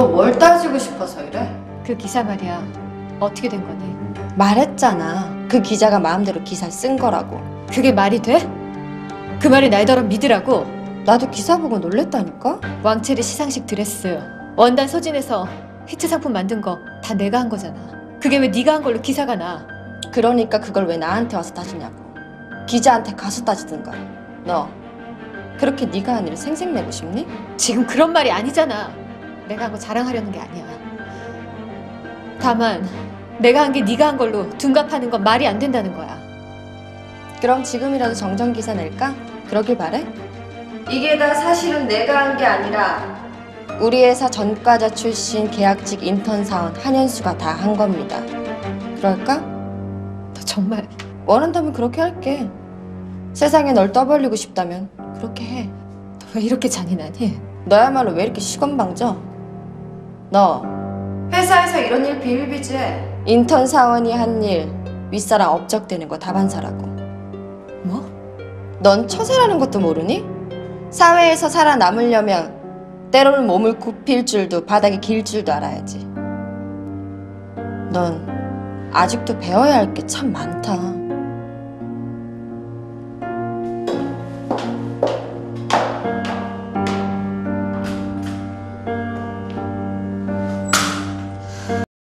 너 뭘 따지고 싶어서 이래? 그 기사 말이야. 어떻게 된 거니? 말했잖아. 그 기자가 마음대로 기사 쓴 거라고. 그게 말이 돼? 그 말이 날더러 믿으라고? 나도 기사 보고 놀랬다니까? 왕체리 시상식 드레스 원단 소진해서 히트 상품 만든 거 다 내가 한 거잖아. 그게 왜 네가 한 걸로 기사가 나? 그러니까 그걸 왜 나한테 와서 따지냐고. 기자한테 가서 따지든가. 너 그렇게 네가 한 일을 생색내고 싶니? 지금 그런 말이 아니잖아. 내가 한 거 자랑하려는 게 아니야. 다만 내가 한 게 네가 한 걸로 둔갑하는 건 말이 안 된다는 거야. 그럼 지금이라도 정정 기사 낼까? 그러길 바래? 이게 다 사실은 내가 한 게 아니라 우리 회사 전과자 출신 계약직 인턴 사원 한현수가 다 한 겁니다. 그럴까? 너 정말 원한다면 그렇게 할게. 세상에 널 떠벌리고 싶다면 그렇게 해. 너 왜 이렇게 잔인하니? 너야말로 왜 이렇게 시건방져? 너 회사에서 이런 일 비일비재해. 인턴 사원이 한 일 윗사람 업적되는 거 다반사라고. 뭐? 넌 처세라는 것도 모르니? 사회에서 살아남으려면 때로는 몸을 굽힐 줄도 바닥이 길 줄도 알아야지. 넌 아직도 배워야 할 게 참 많다.